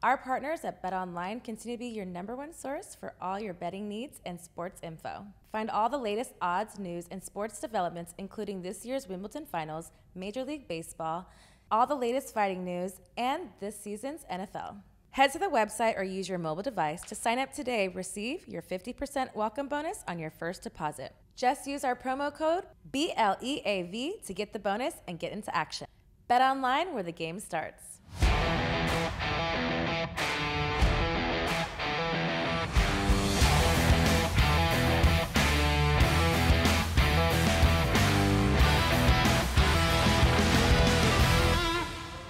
Our partners at BetOnline continue to be your number one source for all your betting needs and sports info. Find all the latest odds, news, and sports developments, including this year's Wimbledon Finals, Major League Baseball, all the latest fighting news, and this season's NFL. Head to the website or use your mobile device to sign up today. Receive your 50% welcome bonus on your first deposit. Just use our promo code BLEAV to get the bonus and get into action. Bet online where the game starts.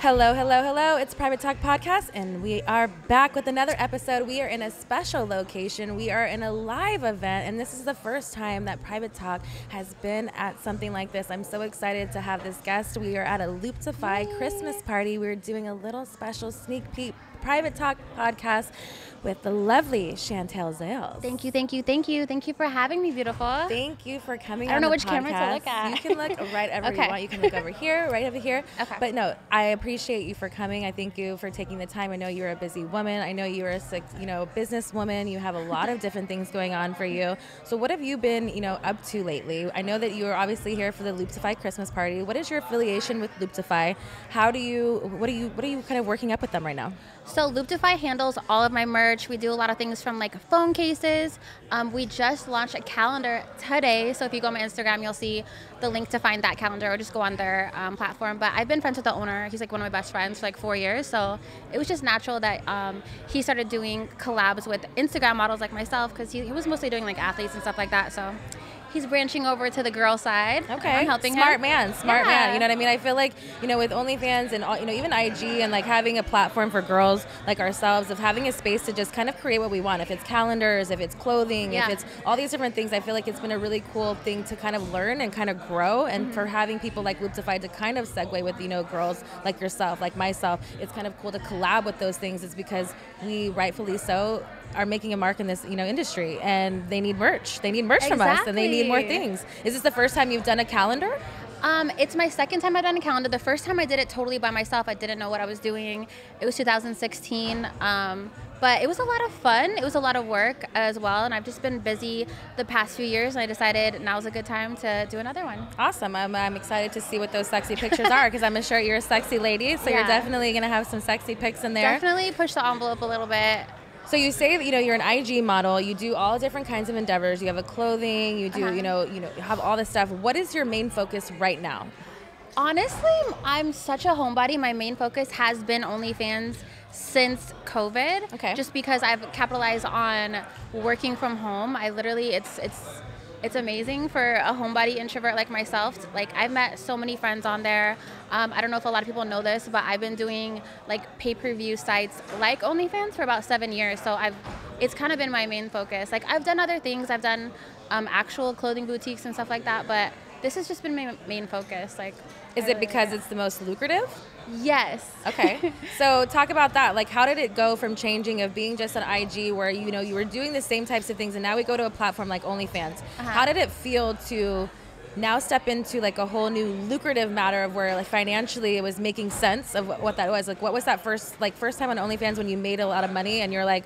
Hello, hello, hello. It's Private Talk Podcast, and we are back with another episode. We are in a special location. We are in a live event, and this is the first time that Private Talk has been at something like this. I'm so excited to have this guest. We are at a Looptify Christmas party. We're doing a little special sneak peek Private Talk Podcast with the lovely Chantel Zales. Thank you, thank you, thank you, thank you for having me, beautiful. Thank you for coming. I don't know which podcast. camera to look at. You can look right ever Okay. you want. You can look over here, right over here. Okay. But no, I appreciate you for coming. I thank you for taking the time. I know you're a busy woman. I know you're a sick, you know, businesswoman. You have a lot of different things going on for you. So what have you been, you know, up to lately? I know that you are obviously here for the Looptify Christmas party. What is your affiliation with Looptify? How do you? What are you? What are you kind of working up with them right now? So Looptify handles all of my merch. We do a lot of things from like phone cases. Um, we just launched a calendar today. So if you go on my Instagram, you'll see the link to find that calendar or just go on their um, platform. But I've been friends with the owner. He's like one of my best friends for like four years. So it was just natural that um, he started doing collabs with Instagram models like myself because he, he was mostly doing like athletes and stuff like that. So he's branching over to the girl side. Okay, I'm helping smart him. man, smart Yeah. man. You know what I mean? I feel like you know with OnlyFans and all, you know even IG and like having a platform for girls like ourselves of having a space to just kind of create what we want. If it's calendars, if it's clothing, Yeah. if it's all these different things, I feel like it's been a really cool thing to kind of learn and kind of grow. And Mm-hmm. for having people like Looptify to kind of segue with you know girls like yourself, like myself, it's kind of cool to collab with those things. Is because we rightfully so are making a mark in this you know industry and they need merch they need merch from us and they need more things is this the first time you've done a calendar Um, it's my second time I've done a calendar. The first time I did it totally by myself. I didn't know what I was doing. It was 2016. Um, but it was a lot of fun. It was a lot of work as well. And I've just been busy the past few years. And I decided now's a good time to do another one. Awesome. I'm, I'm excited to see what those sexy pictures are because I'm sure you're a sexy lady. So you're definitely going to have some sexy pics in there. Definitely push the envelope a little bit. So you say that you know you're an IG model. You do all different kinds of endeavors. You have a clothing. You do Uh-huh. you know you know you have all this stuff. What is your main focus right now? Honestly, I'm such a homebody. My main focus has been OnlyFans since COVID. Okay. Just because I've capitalized on working from home. I literally, it's it's it's amazing for a homebody introvert like myself. Like I've met so many friends on there. Um, I don't know if a lot of people know this, but I've been doing like pay-per-view sites like OnlyFans for about seven years. So I've it's kind of been my main focus. Like I've done other things. I've done um, actual clothing boutiques and stuff like that, but this has just been my main focus. Like, Is I it really- because it's the most lucrative? Yes. Okay. so talk about that. Like, how did it go from changing of being just an IG where you know you were doing the same types of things, and now we go to a platform like OnlyFans. Uh-huh. How did it feel to now step into like a whole new lucrative matter of where like financially it was making sense of what, what that was? Like, what was that first like first time on OnlyFans when you made a lot of money and you're like,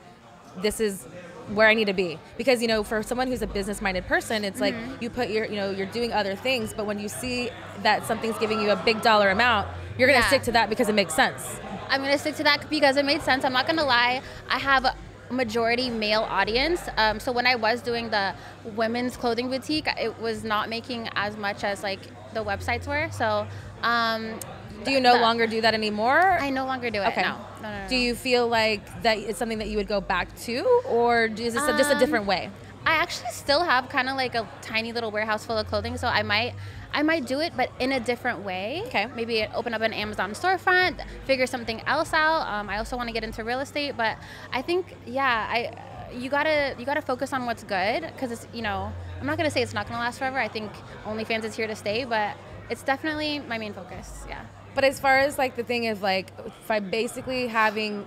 this is where I need to be because you know for someone who's a business-minded person it's like Mm-hmm. you put your you know you're doing other things but when you see that something's giving you a big dollar amount you're gonna Yeah. stick to that because it makes sense I'm gonna stick to that because it made sense. I'm not gonna lie. I have a majority male audience. Um, so when I was doing the women's clothing boutique, it was not making as much as like the websites were. So um, Do you no longer do that anymore? I no longer do it. Okay. No. No, no, no. Do you feel like that it's something that you would go back to, or is this a- just a Um, different way? I actually still have kind of like a tiny little warehouse full of clothing, so I might I might do it, but in a different way. Okay. Maybe open up an Amazon storefront, figure something else out. Um, I also want to get into real estate, but I think yeah, I you gotta you gotta focus on what's good because it's you know I'm not gonna say it's not gonna last forever. I think OnlyFans is here to stay, but it's definitely my main focus. Yeah. But as far as like the thing is like, by basically having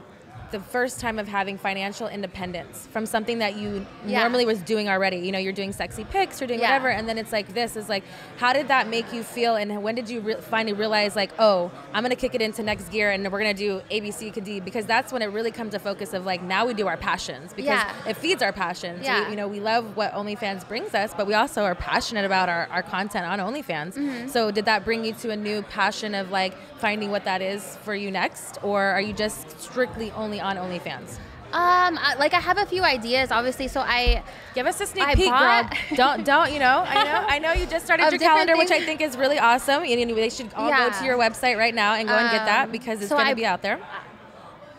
the first time of having financial independence from something that you Yeah. normally was doing already. You know, you're doing sexy pics, you're doing Yeah. whatever, and then it's like this is like, how did that make you feel? And when did you re- finally realize like, oh, I'm gonna kick it into next gear, and we're gonna do ABC A, B, C, D, because that's when it really comes to focus of like now we do our passions because Yeah. it feeds our passions. We- Yeah. you know, we love what OnlyFans brings us, but we also are passionate about our, our content on OnlyFans. Mm-hmm. So did that bring you to a new passion of like finding what that is for you next, or are you just strictly only on OnlyFans? Um, I, like I have a few ideas, obviously. So I Give us a sneak I peek, bought- girl. Don't don't you know? I know I know you just started your calendar, which I think is really awesome. And they should all go to your website right now and go and get that Um, because it's so going to be out there.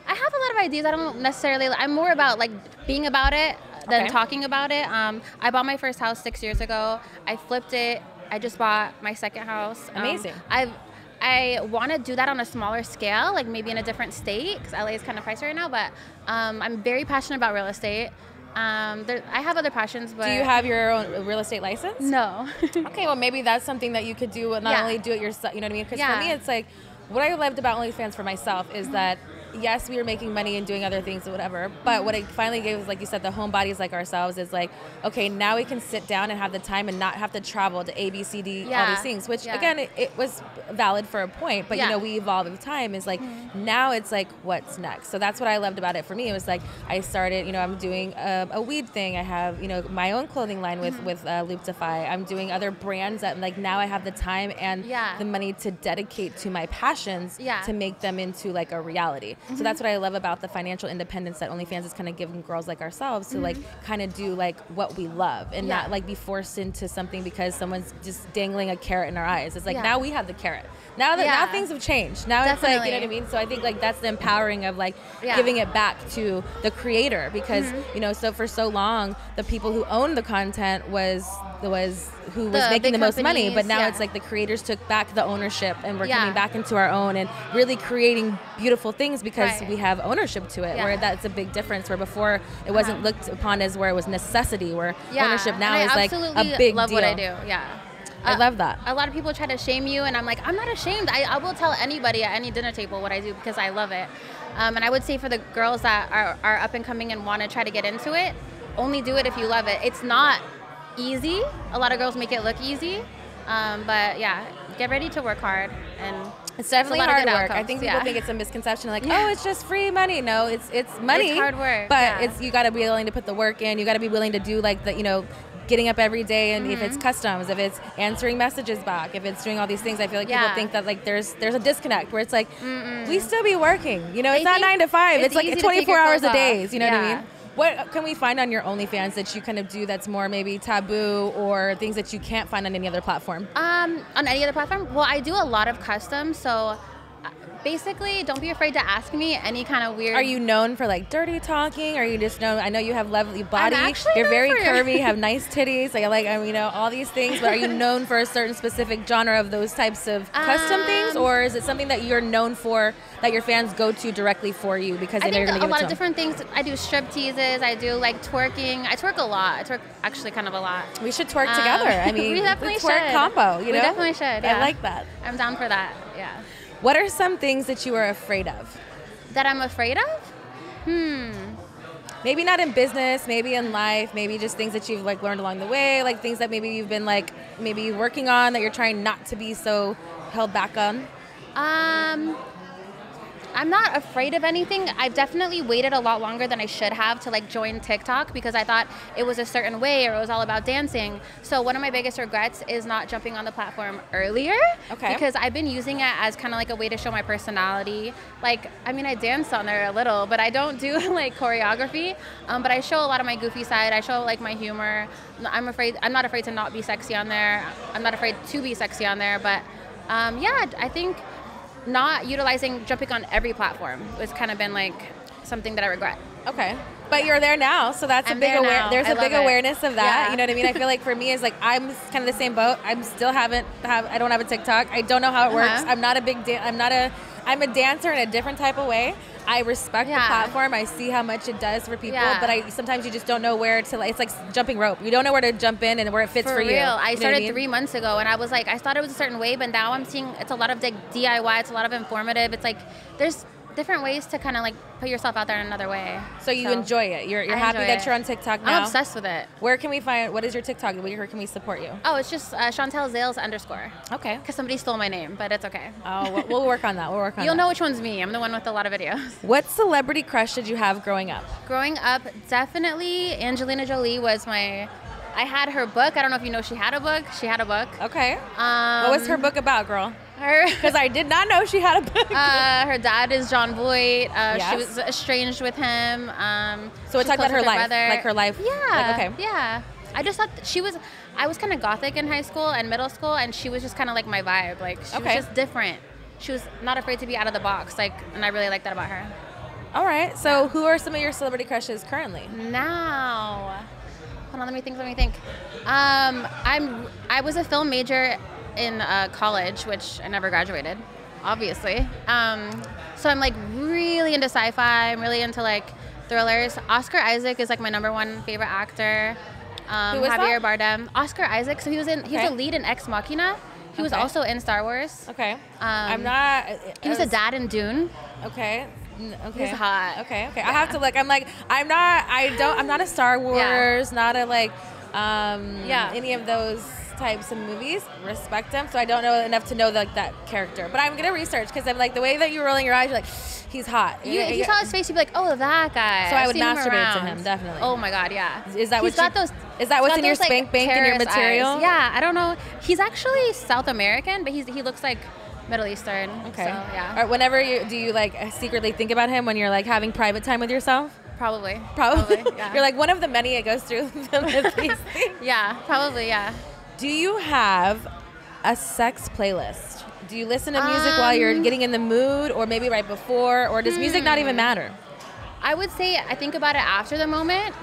I have a lot of ideas. I don't necessarily. I'm more about like being about it than Okay. talking about it. Um, I bought my first house six years ago. I flipped it. I just bought my second house. Um, Amazing. I've I want to do that on a smaller scale, like maybe in a different state, because LA is kind of pricey right now. But um, I'm very passionate about real estate. Um, there, I have other passions, but Do you have your own real estate license? no? Okay, well maybe that's something that you could do. Not Yeah. only do it yourself, you know what I mean? Because Yeah. for me, it's like what I loved about OnlyFans for myself is that yes, we were making money and doing other things or whatever. But what it finally gave was, like you said, the homebodies like ourselves is like, okay, now we can sit down and have the time and not have to travel to A, B, C, D, all these things. Which Yeah. again, it, it was valid for a point, but you know, we evolve with time. Is like now it's like what's next. So that's what I loved about it. For me, it was like I started. You know, I'm doing a, a weed thing. I have you know my own clothing line with with uh, Looptify. I'm doing other brands that like now I have the time and Yeah. the money to dedicate to my passions Yeah. to make them into like a reality. So that's what I love about the financial independence that OnlyFans is kind of giving girls like ourselves to like kind of do like what we love and Yeah. not like be forced into something because someone's just dangling a carrot in our eyes. It's like Yeah. now we have the carrot. Now that now things have changed. Now it's like you know what I mean. So I think like that's the empowering of like Yeah. giving it back to the creator because Mm-hmm. you know so for so long the people who owned the content was was who was The making the most money, but now yeah. it's like the creators took back the ownership and we're Yeah. coming back into our own and really creating beautiful things because Right. we have ownership to it. Yeah. Where that's a big difference. Where before it wasn't Uh-huh. looked upon as where it was necessity. Where ownership now is like a big love deal. what I do. Yeah. I Uh, love that. A lot of people try to shame you, and I'm like, I'm not ashamed. I, I will tell anybody at any dinner table what I do because I love it. Um, and I would say for the girls that are, are up and coming and want to try to get into it, only do it if you love it. It's not easy. A lot of girls make it look easy. Um, but yeah, get ready to work hard and It's definitely a lot hard work. I think people yeah. think it's a misconception, like, Yeah. oh, it's just free money. No, it's it's money. It's hard work, but yeah. it's you got to be willing to put the work in. You got to be willing to do like the you know, getting up every day, and if Mm-hmm. it's customs, if it's answering messages back, if it's doing all these things, I feel like Yeah. people think that like there's there's a disconnect where it's like we still be working. You know, They it's not nine to five. it's It's, like easy 24 take your hours a day. You know what I mean? What can we find on your OnlyFans that you kind of do that's more maybe taboo or things that you can't find on any other platform? Um, on any other platform? Well, I do a lot of custom, so uh, basically, don't be afraid to ask me any kind of weird. Are you known for like dirty talking? Are you just known? I know you have lovely body. You're very for- curvy. Have nice titties. Like I like I mean, you know all these things. But are you known for a certain specific genre of those types of custom things, Um, or is it something that you're known for that your fans go to directly for you because they I know you're going to a give lot it of to them? different things. I do strip teases. I do like twerking. I twerk a lot. I twerk actually kind of a lot. We should twerk Um, together. I mean, we definitely twerk should. combo. You We know, definitely should, Yeah. I like that. I'm down for that. Yeah. What are some things that you are afraid of? That I'm afraid of? Hmm. Maybe not in business, maybe in life, maybe just things that you've like learned along the way, like things that maybe you've been like maybe working on that you're trying not to be so held back on. Um, I'm not afraid of anything. I've definitely waited a lot longer than I should have to like join TikTok because I thought it was a certain way or it was all about dancing. So one of my biggest regrets is not jumping on the platform earlier. Okay. Because I've been using it as kind of like a way to show my personality. Like, I mean, I dance on there a little, but I don't do like choreography. Um, but I show a lot of my goofy side. I show like my humor. I'm afraid. I'm not afraid to not be sexy on there. I'm not afraid to be sexy on there. But um, yeah, I think not utilizing jumping on every platform has kind of been like something that I regret. Okay. But you're there now, so that's I'm a big there aware. There's I a big it. awareness of that. Yeah. You know what I mean? I feel like for me, it's like I'm kind of the same boat. I'm still haven't have. I don't have a TikTok. I don't know how it works. Uh-huh. I'm not a big. Dan- I'm not a. I'm a dancer in a different type of way. I respect the platform. I see how much it does for people, Yeah. but I sometimes you just don't know where to. Like, it's like jumping rope. You don't know where to jump in and where it fits for, For, you. real, You I what started mean? three months ago, and I was like, I thought it was a certain way, but now I'm seeing it's a lot of like DIY. It's a lot of informative. It's like there's different ways to kind of like put yourself out there in another way. So you enjoy it. You're, you're I happy that you're on TikTok now. I'm obsessed with it. Where can we find? What is your TikTok? Where can we support you? Oh, it's just uh, Chantel Zales underscore. Okay. Because somebody stole my name, but it's okay. Oh, we'll, we'll work on that. We'll work on it. You'll that. know which one's me. I'm the one with a lot of videos. What celebrity crush did you have growing up? Growing up, definitely Angelina Jolie was my. I had her book. I don't know if you know she had a book. She had a book. Okay. Um, what was her book about, girl? Her. Because I did not know she had a book. Uh, her dad is Jon Voight. Uh, Yes. She was estranged with him. Um, So it she's talked about close her life, brother. like her life- Yeah. like, okay. Yeah. I just thought she was. I was kind of gothic in high school and middle school, and she was just kind of like my vibe. Like she Okay. was just different. She was not afraid to be out of the box. Like, and I really like that about her. All right. So who are some of your celebrity crushes currently? Now, hold on. Let me think. Let me think. Um, I'm. I was a film major in uh, college, which I never graduated, obviously. Um, so I'm like really into sci-fi. I'm really into like thrillers. Oscar Isaac is like my number one favorite actor. Um, Who is Javier that? Bardem. Oscar Isaac. So he was in. He was Okay. a lead in Ex Machina. He was also in Star Wars. Okay. I'm not. He was a dad in Dune. Okay. Okay. He's hot. Okay. Okay. I have to look. I'm like. I'm not. I don't. I'm not a Star Wars. Not a like. Um, Yeah. Any of those types of movies. Respect them. So I don't know enough to know like that character. But I'm gonna research because I'm like the way that you're rolling your eyes. You're like, he's hot. You, if you saw his face, you'd be like, "Oh, that guy." So I I've would seen him masturbate to him, definitely. Oh my god, yeah. Is that He's what got you- those? is that what's in your those, like, spank bank in your material? eyes. Yeah, I don't know. He's actually South American, but he's he looks like Middle Eastern. Okay. So, yeah. Or whenever you do you like secretly think about him when you're like having private time with yourself? Probably. Probably. yeah. you're like one of the many it goes through. Yeah, probably. Yeah. Do you have a sex playlist? Do you listen to music while you're Um, getting in the mood or maybe right before or does music not even Hmm. matter? I would say I think about it after the moment,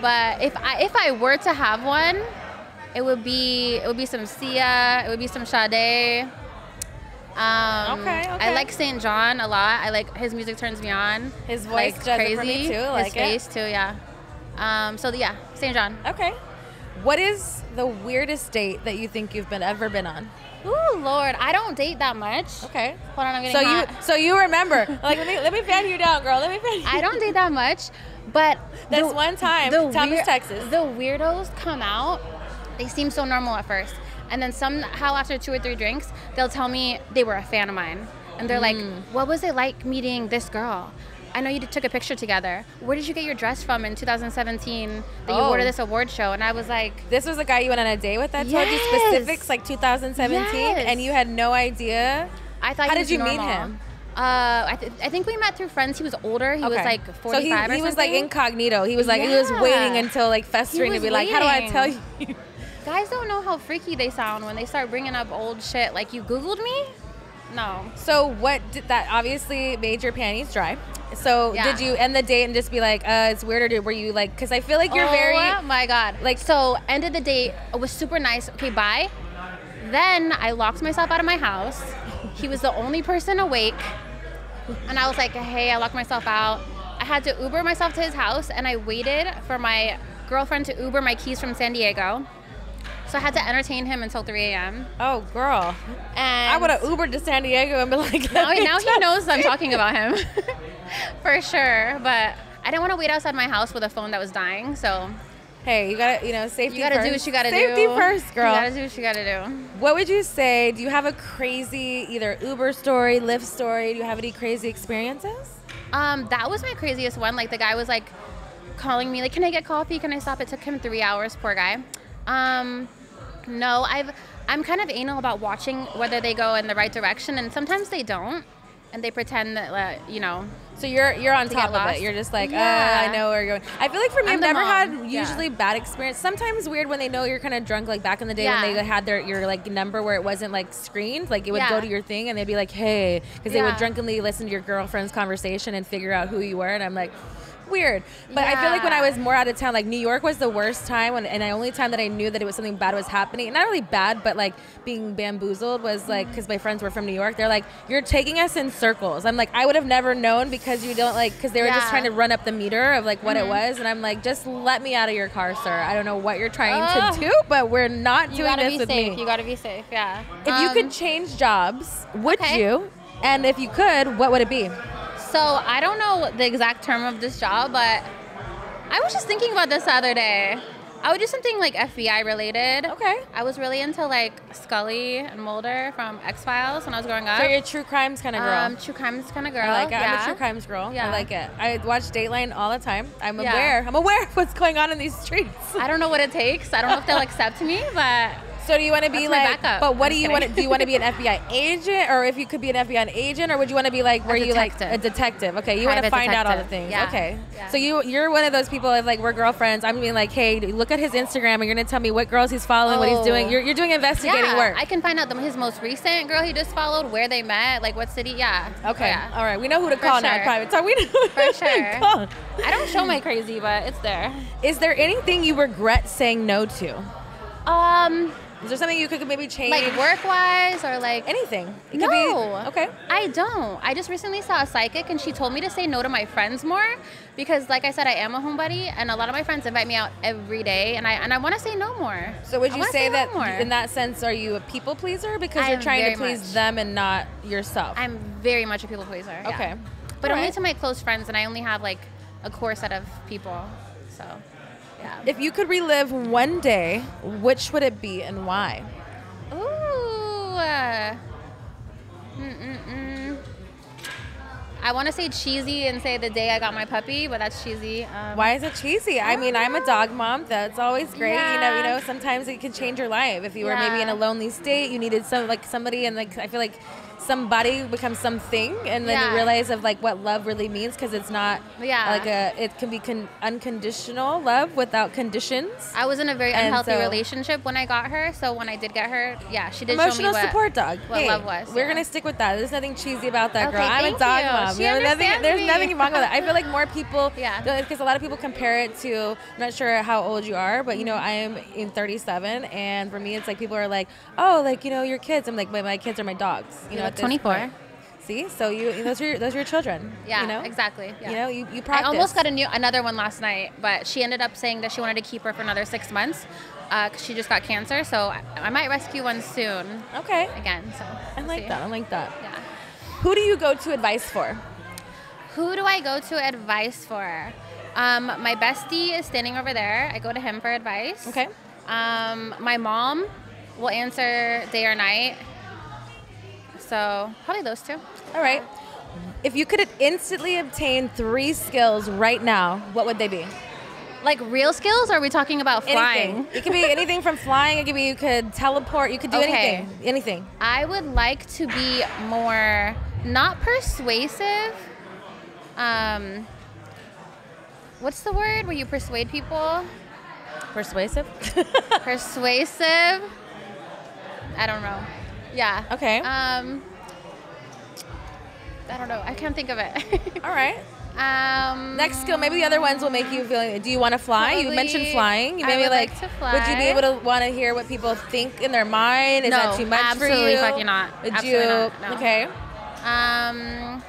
but if I if I were to have one, it would be it would be some Sia, it would be some Sade. Um, Okay, I like St. John a lot. I like his music turns me on. His voice like does it crazy. for me too, like his it. face too, yeah. Um, so yeah, St. John. Okay. What is the weirdest date that you think you've been ever been on? Ooh, Lord, I don't date that much. Okay. Hold on, I'm getting So hot. you so you remember. like let me let me fan you down, girl. Let me fan you I don't date that much, but That's the- one time, the Thomas, weir- Texas. The weirdos come out. They seem so normal at first, and then somehow after two or three drinks, they'll tell me they were a fan of mine, and they're like, Mm. "What was it like meeting this girl?" I know you took a picture together. Where did you get your dress from in 2017 that you Oh. wore to this award show? And I was like, This was the guy you went on a date with that told you Yes. specifics like 2017 Yes. and you had no idea. I thought How did you meet him? Uh, I, th- I think we met through friends. He was older. He was like 45 so he, or he was like incognito. He was like he was waiting until like festering to be like, how do I tell you? Guys don't know how freaky they sound when they start bringing up old shit. Like, you Googled me? No. so what did that obviously made your panties dry? So Yeah. did you end the date and just be like, uh, it's weird or did, were you like? Because I feel like you're oh very Oh my god. like- Like, so ended the date. It was super nice. Okay, bye. Then I locked myself out of my house. He was the only person awake. And I was like, hey, I locked myself out. I had to Uber myself to his house and I waited for my girlfriend to Uber my keys from San Diego. So I had to entertain him until 3 a.m. oh girl. And I would have Ubered to San Diego and been like, now, now he knows I'm talking about him for sure. But I didn't want to wait outside my house with a phone that was dying. So Hey, you gotta you know safety. you gotta first. do what you gotta do. safety first, girl. You gotta do what you gotta do. What would you say? Do you have a crazy either Uber story, Lyft story? Do you have any crazy experiences? Um, that was my craziest one. Like the guy was like calling me, like, "Can I get coffee? Can I stop?" It took him three hours. Poor guy. Um, no, I've I'm kind of anal about watching whether they go in the right direction, and sometimes they don't, and they pretend that uh, you know. So you're you're on top of it. You're just like, Yeah. uh, I know where you're going. I feel like for me, I'm I've never mom. had Yeah. usually bad experience. Sometimes weird when they know you're kind of drunk, like back in the day Yeah. when they had their your like number where it wasn't like screened. Like it would go to your thing and they'd be like, hey, because they would drunkenly listen to your girlfriend's conversation and figure out who you were. And I'm like. Weird, but I feel like when I was more out of town, like New York was the worst time, when, and the only time that I knew that it was something bad was happening. Not really bad, but like being bamboozled was like because my friends were from New York. They're like, "You're taking us in circles." I'm like, I would have never known because you don't like because they were just Yeah. Mm-hmm. trying to run up the meter of like what it was, and I'm like, just let me out of your car, sir. I don't know what you're trying Ugh. to do, but we're not You doing gotta this be with safe. me. You gotta be safe. Yeah. if you Um, could change jobs, would okay. you? And if you could, what would it be? So I don't know the exact term of this job, but I was just thinking about this the other day. I would do something like FBI related. Okay. I was really into like Scully and Mulder from X Files when I was growing up. So you're a true crimes kind of girl. Um, true crimes kind of girl. I like it. I'm a true crimes girl. Yeah. I like it. I watch Dateline all the time. I'm Yeah. aware. I'm aware of what's going on in these streets. I don't know what it takes. I don't know if they'll accept me, but So do you want to be That's like? But what do you want to? Do you want to be an FBI agent, or if you could be an FBI agent, or would you want to be like, were you like a detective? Okay, you want to find out all the things. Yeah. Okay, Yeah. so you you're one of those people of like we're girlfriends. I'm being like, hey, look at his Instagram, and you're gonna tell me what girls he's following, what he's Oh. doing. You're, you're doing investigating yeah, work. I can find out the, his most recent girl he just followed, where they met, like what city. Yeah. okay, Yeah. all right, we know who to call now. sure. Private talk. We know who For to sure. call. I don't show my crazy, but it's there. Is there anything you regret saying no to? Um, Is there something you could maybe change? like work wise or like anything? It no. could be okay. I don't. I just recently saw a psychic and she told me to say no to my friends more because like I said I am a homebody and a lot of my friends invite me out every day and I and I want to say no more. So would you say no that more. in that sense are you a people pleaser because I you're trying to please much. them and not yourself? I'm very much a people pleaser. yeah. Okay. But only to my close friends and I only have like a core set of people. So yeah. if you could relive one day, which would it be and why? Ooh. uh, Mm-mm-mm. I want to say cheesy and say the day I got my puppy, but that's cheesy. Um, Why is it cheesy? I mean, I'm a dog mom. That's always great. You know, you know, sometimes it can change your life. If you were maybe in a lonely state, you needed some like somebody, and like I feel like somebody becomes something, and then you realize of like what love really means because it's not Yeah. like a it can be con- unconditional love without conditions. I was in a very unhealthy so- relationship when I got her. So when I did get her, yeah, she did Emotional show me what, support dog. what Hey, love was. We're yeah. gonna stick with that. There's nothing cheesy about that, Okay, girl. I'm a dog you. mom. She You know, nothing, understands there's nothing wrong with that. I feel like more people, Yeah. because a lot of people compare it to. I'm not sure how old you are, but you know, mm-hmm. I am in 37, and for me, it's like people are like, oh, like you know, your kids. I'm like, my, my kids are my dogs. You know, at 24. point. See, so you those are your, those are your children. Yeah, you know, exactly. Yeah. You know, you, you practice. I almost got a new another one last night, but she ended up saying that she wanted to keep her for another six months because she just got cancer. So I, I might rescue one soon Okay, again. So I like see. that. I like that. Yeah. Who do you go to advice for? Who do I go to advice for? Um, my bestie is standing over there. I go to him for advice. Okay. Um, my mom will answer day or night. So probably those two. All right. If you could instantly obtain three skills right now, what would they be? Like real skills? Or are we talking about flying? Anything. It could be anything from flying. It could be you could teleport. You could do Okay. anything. Anything. I would like to be more not persuasive. Um, what's the word where you persuade people? Persuasive. Persuasive. I don't know. Yeah. Okay. Um, I don't know. I can't think of it. All right. um, Next skill. Maybe the other ones will make you feel. Do you want to fly? you mentioned flying. You I maybe would like. like to Would you be able to want to hear what people think in their mind? Is No, that too much for you? absolutely fucking not. Would Absolutely you? not, no. Okay. Um,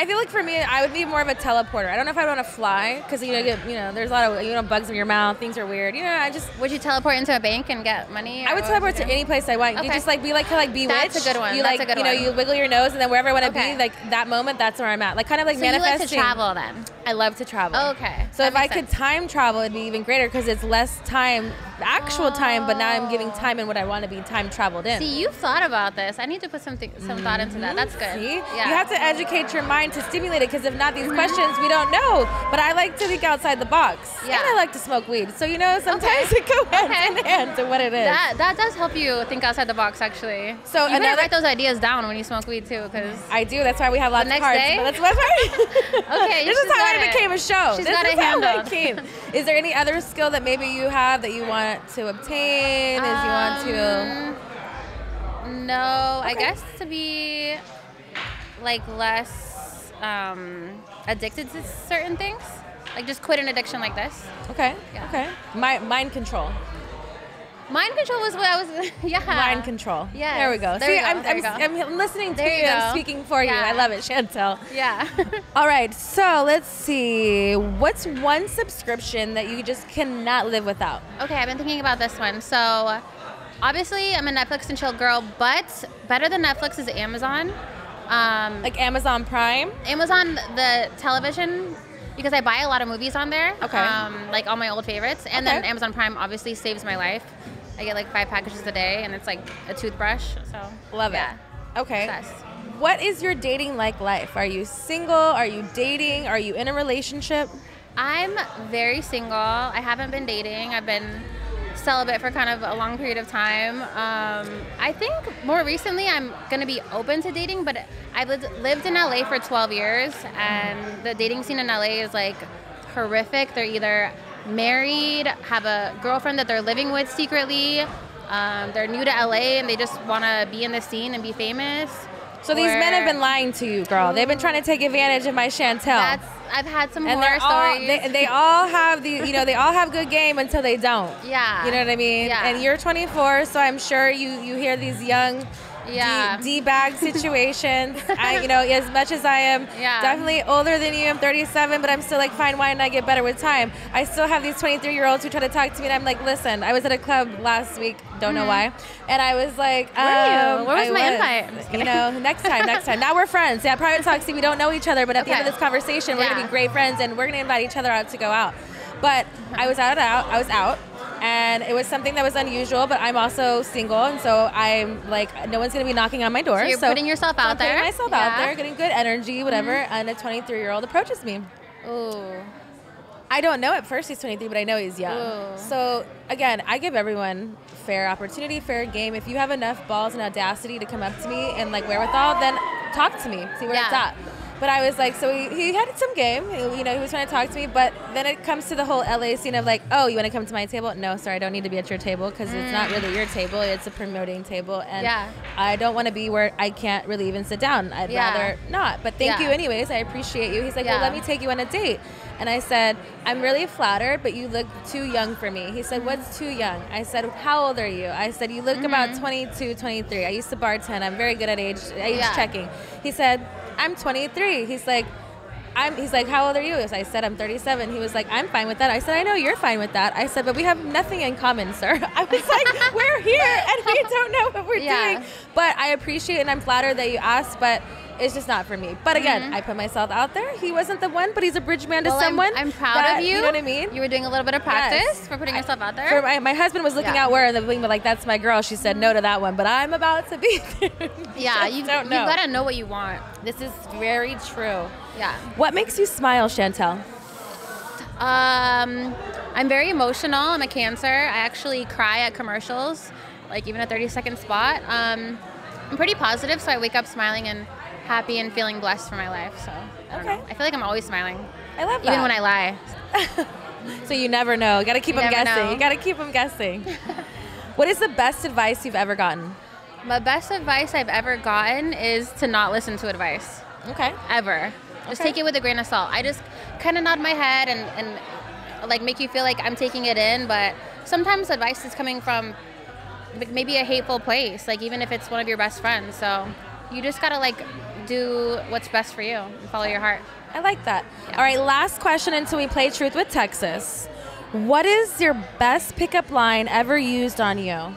I feel like for me, I would be more of a teleporter. I don't know if I would want to fly because you know, get, you know, there's a lot of you know bugs in your mouth. Things are weird. You know, I just would you teleport into a bank and get money? I would teleport to any place I want. You just like be like kind of like bewitched. That's a good one. You That's like a good you know one. you wiggle your nose and then wherever I want to Okay. be, like that moment, that's where I'm at. Like kind of like So you like to travel then? I love to travel. Okay, So that if I makes could time travel, it'd be even greater because it's less time, actual time, but now I'm giving Oh. time in what I want to be time traveled in. See, you've thought about this. I need to put something, some thought into that. That's good. Mm-hmm. See? Yeah. You have to educate your mind to stimulate it because if not, these questions we don't know. But I like to think outside the box. Yeah. And I like to smoke weed. So, you know, sometimes it goes hand Okay. in hand to what it is. That that does help you think outside the box, actually. So you another- write those ideas down when you smoke weed too, because I do. That's why we have lots next of cards. day? But that's what's right. Okay, this is how it it. became a show. She's this got is it how it handled. came. Is there any other skill that maybe you have that you want to obtain? Is you want to? Um, No, I guess to be like less um, addicted to certain things, like just quit an addiction like this. Okay. Yeah. Okay. Mi- mind control. Mind control was what I was. Yeah. Mind control. Yeah. There we go. There See, go. I'm, There I'm, go. I'm listening to There you. you I'm speaking for you. I love it, Chantel. Yeah. All right. So let's see. What's one subscription that you just cannot live without? Okay, I've been thinking about this one. So, obviously, I'm a Netflix and chill girl, but better than Netflix is Amazon. Um, Like Amazon Prime? Amazon the television because I buy a lot of movies on there. Okay. Um, like all my old favorites, and then Amazon Prime obviously saves my life. I get like five packages a day, and it's like a toothbrush. So Love yeah. it. Okay. Obsessed. What is your dating like life? Are you single? Are you dating? Are you in a relationship? I'm very single. I haven't been dating. I've been celibate for kind of a long period of time. Um, I think more recently I'm going to be open to dating, but I've lived, lived in LA for 12 years, and the dating scene in LA is like horrific. They're either married, have a girlfriend that they're living with secretly. Um, they're new to LA and they just want to be in the scene and be famous. So these men have been lying to you, girl. They've been trying to take advantage of my Chantel. That's I've had some and horror all, stories. they, they all have the, you know, they all have good game until they don't. yeah. You know what I mean? Yeah. And you're 24, so I'm sure you you hear these young Yeah. D, D-bag situations. I, you know, as much as I am Yeah. definitely older than you, I'm 37, but I'm still like, fine, why not get better with time? I still have these 23 year olds who try to talk to me, and I'm like, listen, I was at a club last week, don't know why, and I was like, Mm-hmm. Where you? um, Where was I my invite? You know, next time, next time. Now we're friends. Yeah, private talk. See, we don't know each other, but at the end of this conversation, we're gonna be great friends, and we're gonna invite each other out to go out. But I was out, out. I was out, and it was something that was unusual. But I'm also single, and so I'm like, no one's gonna be knocking on my door. So you're putting yourself so out there? Putting myself out Yeah. Mm-hmm. there, getting good energy, whatever. And a 23 year old approaches me. Ooh. I don't know at first he's 23, but I know he's young. Ooh. So again, I give everyone fair opportunity, fair game. If you have enough balls and audacity to come up to me and like wherewithal, then talk to me, see where it's at. But I was like, so he, he had some game, you know, he was trying to talk to me, but then it comes to the whole LA scene of like, oh, you want to come to my table? No, sorry, I don't need to be at your table because it's not really your table, it's a promoting table. And Mm. Yeah. I don't want to be where I can't really even sit down. I'd Yeah. rather not. But thank Yeah. you anyways. I appreciate you. He's like, well, let me take you on a date. And I said, I'm really flattered, but you look too young for me. He said, What's too young? I said, How old are you? I said, You look Mm-hmm. about 22, 23. I used to bartend. I'm very good at age, age Yeah. checking. He said, I'm 23. He's like, I'm, he's like, how old are you? I said, I'm 37. He was like, I'm fine with that. I said, I know you're fine with that. I said, but we have nothing in common, sir. I was like, we're here and we don't know what we're Yeah. doing. But I appreciate and I'm flattered that you asked, but it's just not for me. But again, I put myself out there. He wasn't the one, but he's a bridge man to Mm-hmm. Well, I'm- someone. I'm, proud that- of you. You know what I mean? You were doing a little bit of Yes. practice for putting yourself out there. For my, my husband was looking Yeah. out where in the wing, but like, that's my girl. She said no to that one, but I'm about to be there. yeah, you don't know. you gotta know what you want. This is very true. Yeah. What makes you smile, Chantel? Um, I'm very emotional. I'm a Cancer. I actually cry at commercials, like even a 30 second spot. Um, I'm pretty positive, so I wake up smiling and happy and feeling blessed for my life. So I Okay. I feel like I'm always smiling, I love that. even when I lie. So you never know. You got to keep You them guessing. know. You got to keep them guessing. what is the best advice you've ever gotten? My best advice I've ever gotten is to not listen to advice. Okay. ever. Just Okay. take it with a grain of salt. I just kind of nod my head and, and like make you feel like I'm taking it in, but sometimes advice is coming from maybe a hateful place, like even if it's one of your best friends. So you just gotta like do what's best for you and follow your heart. I like that. Yeah. All right, last question until we play Truth with Texas. What is your best pickup line ever used on you?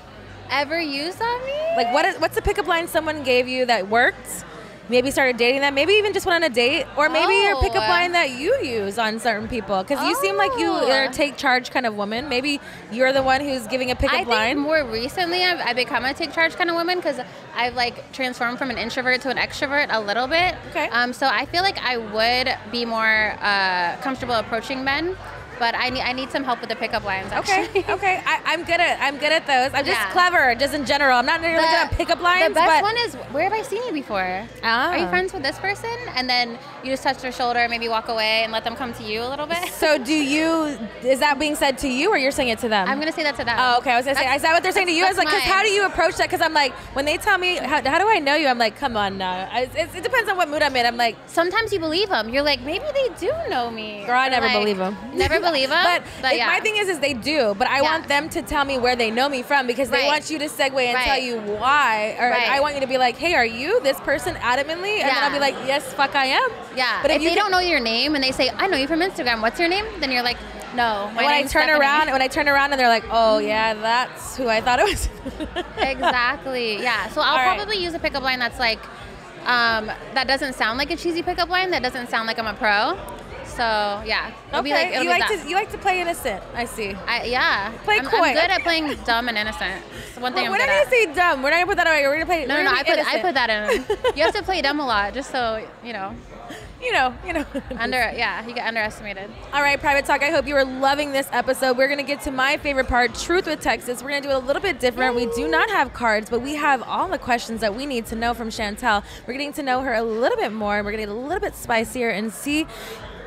Ever used on me? Like, what is what's the pickup line someone gave you that worked? Maybe started dating them. Maybe even just went on a date, or maybe your Oh. pickup line that you use on certain people. Because you seem like you Oh. are a take charge kind of woman. Maybe you're the one who's giving a pickup I line. more recently I've, I've become a take charge kind of woman because I've like transformed from an introvert to an extrovert a little bit. Okay. Um, so I feel like I would be more uh, comfortable approaching men, but I need I need some help with the pickup lines. Okay, Actually. okay. I, I'm good at I'm good at those. I'm just Yeah. clever, just in general. I'm not really good at pickup lines. The best but one is where have I seen you before? Ah. Are you friends with this person? And then you just touch their shoulder, maybe walk away, and let them come to you a little bit. So do you? Is that being said to you, or you're saying it to them? I'm gonna say that to them. Oh, okay. I was gonna say, is that what they're saying to you? I was like, because how do you approach that? Because I'm like, when they tell me, how, how do I know you? I'm like, come on now. I, it, it depends on what mood I'm in. I'm like, Sometimes you believe them. You're like, maybe they do know me. girl, I Or never like, believe them. Never believe them. but but yeah. my thing is, is they do. But I Yeah. want them to tell me where they know me from because they Right. want you to segue and Right. tell you why. Or Right. I want you to be like, hey, are you this person adamantly? And then I'll be like, yes, fuck, I am. Yeah. But if, if you they can- don't know your name and they say, I know you from Instagram, what's your name? Then you're like, no. My when I turn Stephanie." around, when I turn around, and they're like, "Oh yeah, that's who I thought it was." exactly. Yeah. So I'll All probably use a pickup line that's like, Um, that doesn't sound like a cheesy pickup line. That doesn't sound like I'm a pro. So yeah, it'll okay, be like it'll you like that. to you like to play innocent. I see. I, yeah, Play I'm, coy. I'm good at playing dumb and innocent. It's one thing We're I'm not good gonna say dumb. We're not gonna put that away. We're gonna play. no, no, no. I put I put that in. You have to play dumb a lot, just so you know. You know, you know. Under yeah, you get underestimated. All right, Private Talk. I hope you are loving this episode. We're going to get to my favorite part, Truth with Texas. We're going to do it a little bit different. We do not have cards, but we have all the questions that we need to know from Chantel. We're getting to know her a little bit more. We're getting a little bit spicier and see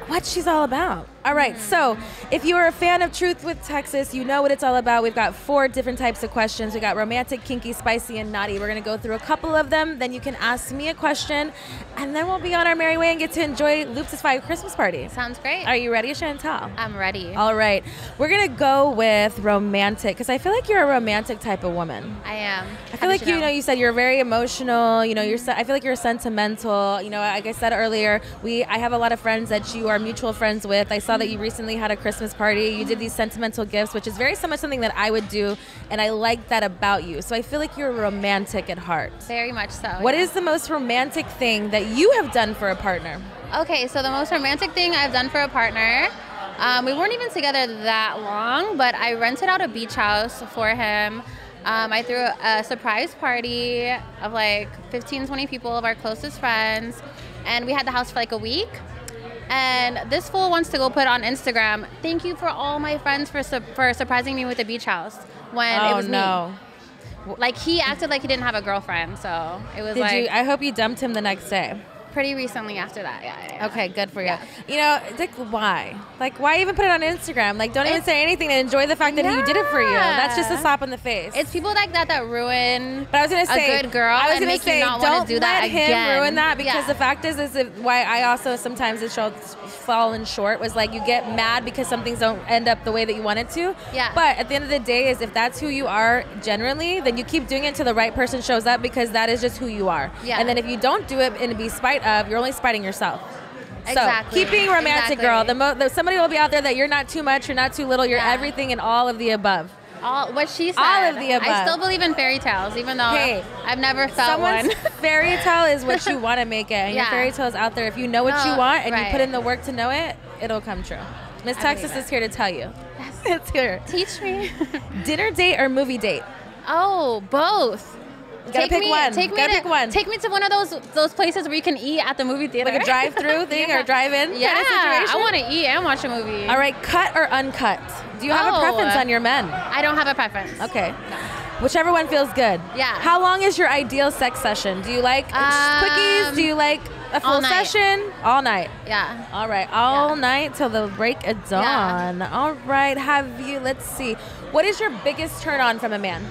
what she's all about. All right, mm-hmm. so if you are a fan of Truth with Texas, you know what it's all about. We've got four different types of questions. We got romantic, kinky, spicy, and naughty. We're gonna go through a couple of them. Then you can ask me a question, and then we'll be on our merry way and get to enjoy Looptify Christmas party. Sounds great. Are you ready, Chantel? I'm ready. All right, we're gonna go with romantic because I feel like you're a romantic type of woman. I am. I feel like you know you said you're very emotional. You know, you're. I feel like you're sentimental. You know, like I said earlier, we I have a lot of friends that you are mutual friends with. I saw that you recently had a Christmas party. You did these sentimental gifts, which is very to something that I would do, and I like that about you. So I feel like you're romantic at heart. Very much so. What yeah. is the most romantic thing that you have done for a partner? Okay, so the most romantic thing I've done for a partner, um, we weren't even together that long, but I rented out a beach house for him. Um, I threw a surprise party of like 15, 20 people of our closest friends, and we had the house for like a week. And this fool wants to go put on Instagram, thank you for all my friends for, su- for surprising me with a beach house when it oh was no! me. Like he acted like he didn't have a girlfriend, so it was Did like you? I hope you dumped him the next day. Pretty recently after that. Yeah. yeah, yeah. Okay, good for you. Yeah. You know, like why? Like why even put it on Instagram? Like don't even say anything and enjoy the fact that he did it for you. That's just a slap in the face. It's people like that that ruin but I was gonna say a good girl I was gonna make say you not don't to do that let him again. ruin that because Yeah. the fact is, is if, why I also sometimes it showed fallen short was like you get mad because some things don't end up the way that you want it to. Yeah. But at the end of the day, is if that's who you are generally, then you keep doing it until the right person shows up because that is just who you are. Yeah. And then if you don't do it in be spite of, you're only spiting yourself. So Exactly. keep being romantic, Exactly. girl. The, mo- the somebody will be out there that you're not too much, you're not too little, you're Yeah. everything and all of the above. all what she said. All of the above. I still believe in fairy tales, even though Hey, I've never felt one. fairy tale is what you want to make it, and your fairy tale is out there. If you know what you oh, want and you put in the work to know it, it'll come true. Miss Texas is here to tell you. Yes. it's here. Teach me. Dinner date or movie date? oh, both. Gotta pick me, one. Take me Gotta to pick one. take me to one of those those places where you can eat at the movie theater, Like a drive-through thing or drive-in Yeah, kind of situation? I want to eat and watch a movie. All right, cut or uncut? Do you have a Oh. preference on your men? I don't have a preference. Okay. Whichever one feels good. Yeah. How long is your ideal sex session? Do you like uh, quickies? Um, Do you like a full all session? All night. Yeah. All right, all Yeah. night till the break of dawn. All right, have you? Let's see. What is your biggest turn on from a man?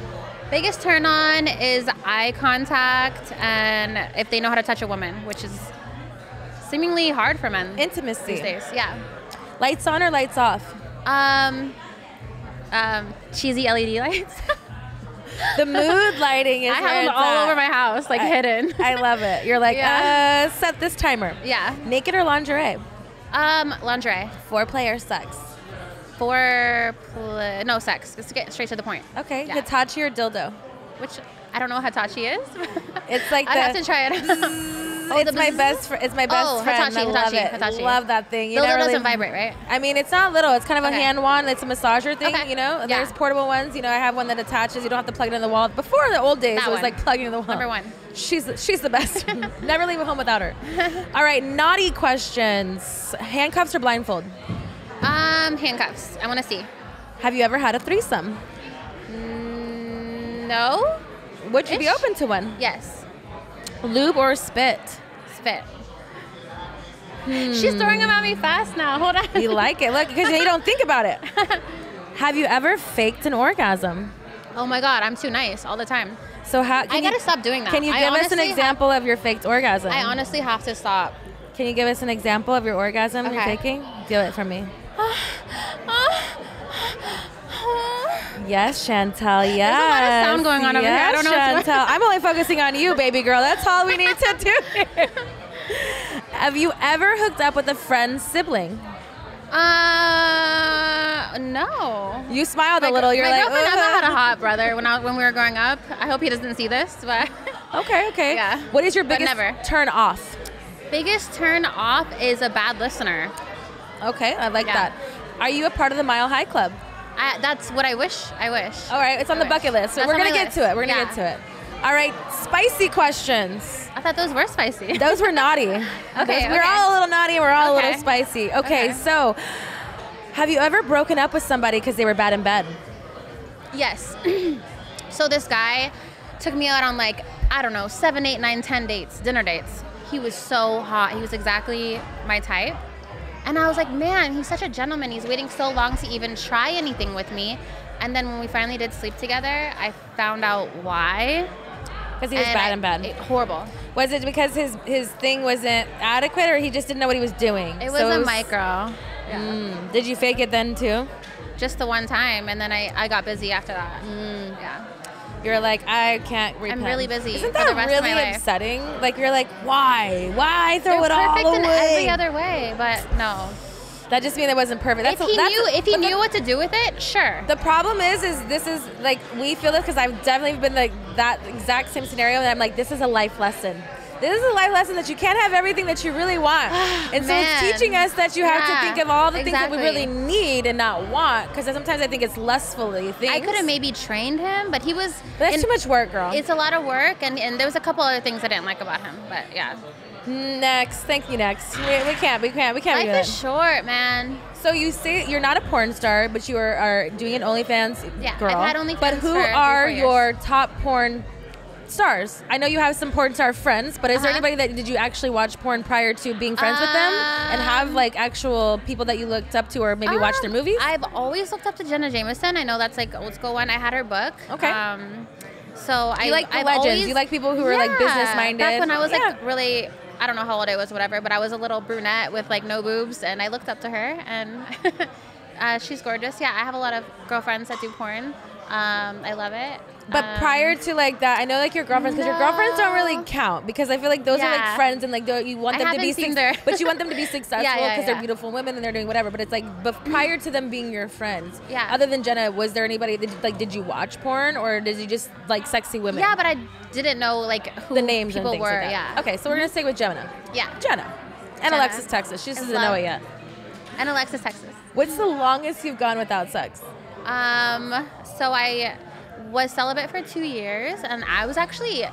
Biggest turn on is eye contact and if they know how to touch a woman, which is seemingly hard for men Intimacy. these days. Yeah. Lights on or lights off? Um, um, cheesy LED lights. The mood lighting is I have them all at. over my house, like I- hidden. I love it. You're like, Yeah. uh, set this timer. yeah. Naked or lingerie? Um, lingerie. Foreplay or sex? For pl- no sex. Let's get straight to the point. Okay, Yeah. Hitachi or dildo? Which I don't know what Hitachi is. It's like I have to try it. Oh, it's my best. Fr- it's my best Oh, friend. Hitachi, I love Hitachi, it. Hitachi. Love that thing. You Dildo doesn't really- vibrate, right? I mean, it's not little. It's kind of a Okay. hand wand. It's a massager thing, Okay. you know. Yeah. There's portable ones. You know, I have one that attaches. You don't have to plug it in the wall. Before the old days, That it was one. like plugging in the wall. Number one. She's she's the best. Never leave a home without her. All right, naughty questions. Handcuffs or blindfold? Um, handcuffs. I want to see. Have you ever had a threesome? Mm, no. Would you be open to one? Yes. Lube or spit? Spit. She's throwing them at me fast now. Hold on. You like it? Look, because you don't think about it. Have you ever faked an orgasm? oh my god, I'm too nice all the time. So how? I gotta you, stop doing that. Can you I give us an example of your faked orgasm? I honestly have to stop. Can you give us an example of your orgasm you're Okay. faking? Do it for me. Yes, Chantel. Yes. There's a lot of sound going on over here. I don't know Chantel. I'm only focusing on you, baby girl. That's all we need to do. Have you ever hooked up with a friend's sibling? Uh, no. You smiled My, a little. You're my like, girlfriend never had a hot brother when I when we were growing up. I hope he doesn't see this, but Okay, okay. Yeah. What is your biggest never. turn off? Biggest turn off is a bad listener. Okay, I like Yeah. that. Are you a part of the Mile High Club? I, that's what I wish. I wish. All right, it's on I the wish. bucket list. So That's we're gonna get list. to it. We're gonna Yeah. get to it. All right, spicy questions. I thought those were spicy. Those were naughty. okay, Okay, we're okay. all a little naughty we're all a little spicy. Okay, Okay. so have you ever broken up with somebody because they were bad in bed? Yes. so this guy took me out on like I don't know seven, eight, nine, ten dates, dinner dates. He was so hot. He was exactly my type. And I was like, man, he's such a gentleman. He's waiting so long to even try anything with me. And then when we finally did sleep together, I found out why. Because he was And bad I- in bed. it- horrible. was it because his his thing wasn't adequate, or he just didn't know what he was doing? It was So a micro. Yeah. Mm, did you fake it then too? Just the one time, and then I, I got busy after that. Yeah. You're like, I can't repent. I'm really busy Isn't for that the rest of really my life. upsetting? Like you're like, why? Why throw They're it all perfect in every other way, but no. that just means it wasn't perfect. That's if he that's knew, if he but the- knew what to do with it, sure. The problem is, is this is like we feel this because I've definitely been like that exact same scenario, and I'm like, this is a life lesson. This is a life lesson that you can't have everything that you really want, and so it's teaching us that you have Yeah, to think of all the things that we really need and not want. Because sometimes I think it's lustfully things. I could have maybe trained him, but he was. But that's in- too much work, girl. It's a lot of work, and, and there was a couple other things I didn't like about him, but yeah. next, thank you. Next, we, we can't, we can't, we can't. Life is short, man. So you say you're not a porn star, but you are, are doing an OnlyFans Yeah, girl. I've had OnlyFans But who are your top porn stars? I know you have some porn star friends, but is there Uh-huh. anybody that did you actually watch porn prior to being friends with them and have Um, like actual people that you looked up to or maybe watched their Um, movies? I've always looked up to Jenna Jameson. I know that's like old school one. I had her book. Okay. Um, so I like the I've legends. always- you like people who are like business minded. Back when I was Yeah. like really, I don't know how old I was, whatever, but I was a little brunette with like no boobs, and I looked up to her, and uh, she's gorgeous. Yeah, I have a lot of girlfriends that do porn. Um, I love it. But Um, prior to like that, I know like your girlfriends because your girlfriends don't really count because I feel like those are like friends and like you want I them to be suc- their- but you want them to be successful because Yeah, yeah, they're beautiful women and they're doing whatever. But it's like, but prior to them being your friends, Yeah. Other than Jenna, was there anybody that like did you watch porn or did you just like sexy women? yeah, but I didn't know like who the names people and were. like. Yeah. Okay, so we're gonna stick with Jenna. Yeah. Jenna. And Jenna. Alexis Texas. She just doesn't know it yet. And Alexis, Texas. What's the longest you've gone without sex? Um, so I was celibate for two years, and I was actually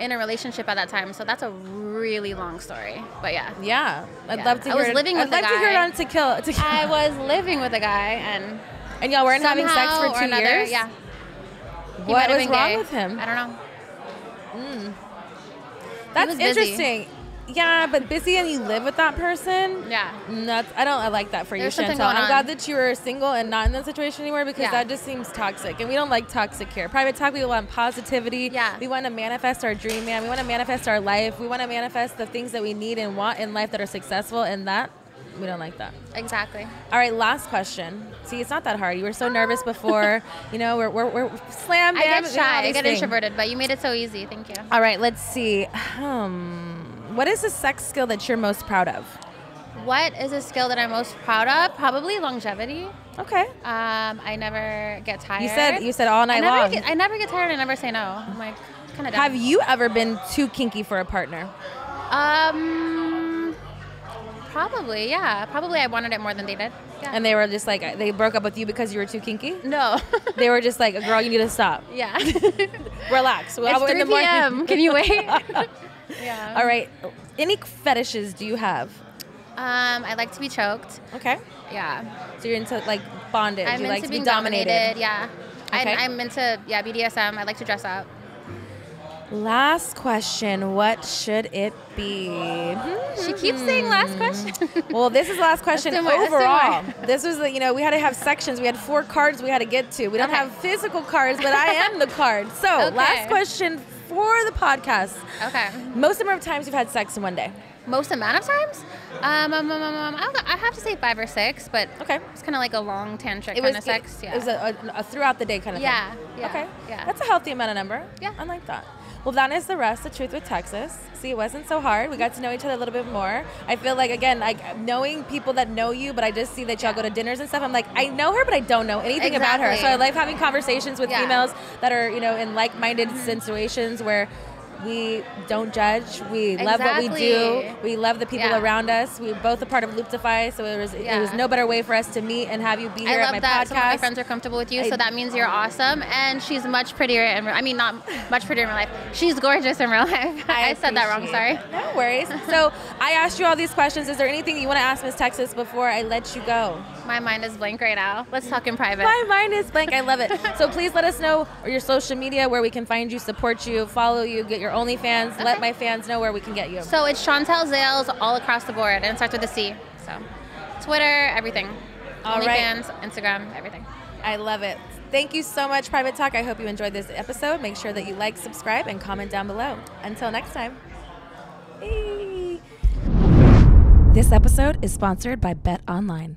in a relationship at that time. So that's a really long story. But yeah, Yeah, I'd Yeah. love to I was it. living I'd with a like to hear it guy. on To Kill. To Kill. I was living with a guy, and and y'all weren't having sex for two another, years. Yeah. He What was wrong gay. with him? I don't know. Hmm. That's was busy. interesting. Yeah, but busy and you live with that person. Yeah. That's I don't I like that for There's you, going I'm glad that you are single and not in that situation anymore because Yeah. that just seems toxic, and we don't like toxic here. Private talk, we want positivity. Yeah. We want to manifest our dream, man. We want to manifest our life. We want to manifest the things that we need and want in life that are successful, and that we don't like that. Exactly. All right, last question. See, it's not that hard. You were so nervous before. you know, we're we're, we're slam. I bam, get you know, shy. I get things. introverted, but you made it so easy. Thank you. All right, let's see. Um, what is a sex skill that you're most proud of? What is a skill that I'm most proud of? Probably longevity. Okay. Um, I never get tired. You said you said all I night never long. Get, I never get tired. I never say no. I'm like kind of. Have you ever been too kinky for a partner? Um, probably. Yeah. Probably. I wanted it more than they did. Yeah. And they were just like they broke up with you because you were too kinky? no. They were just like, "Girl, you need to stop. yeah. Relax. Well, it's 3 p.m. Can you wait? yeah. All right. Any fetishes do you have? Um, I like to be choked. Okay. Yeah. So you're into like bondage. I'm you into like to be being dominated. dominated. Yeah. Okay. I'm, I'm into yeah BDSM. I like to dress up. Last question. What should it be? She keeps saying last question. Well, this is the last question more, overall. This was the, you know, we had to have sections. We had four cards we had to get to. We don't Okay. have physical cards, but I am the card. So, Okay. last question for the podcast. okay. Most number of times you've had sex in one day. Most amount of times? Um, um, um, um, um, I'll, have to say five or six, but Okay. it's kind of like a long tantric kind of sex. It, yeah. it was a, a, a throughout the day kind of Yeah, thing. yeah, Okay. yeah. That's a healthy amount of number. Yeah. I like that. Well, that is the rest of Truth with Texas. See, it wasn't so hard. We got to know each other a little bit more. I feel like again, like knowing people that know you, but I just see that y'all go to dinners and stuff. I'm like, I know her, but I don't know anything about her. So I like having conversations with Yeah. females that are, you know, in like-minded situations where We don't judge. We love what we do. We love the people Yeah. around us. We're both a part of Looptify, so it was it Yeah. was no better way for us to meet and have you be I here love at my that some of my friends are comfortable with you, I- so that means you're awesome. And she's much prettier in real I mean, not much prettier in real life. She's gorgeous in real life. I, said that wrong, sorry. No worries. so I asked you all these questions. Is there anything you want to ask Miss Texas before I let you go? My mind is blank right now. Let's talk in private. My mind is blank. I love it. So please let us know your social media where we can find you, support you, follow you, get your OnlyFans. Let my fans know where we can get you. So it's Chantel Zales all across the board, and it starts with a C. So Twitter, everything. All right. OnlyFans, Instagram, everything. I love it. Thank you so much, Private Talk. I hope you enjoyed this episode. Make sure that you like, subscribe, and comment down below. Until next time. Hey. This episode is sponsored by Bet Online.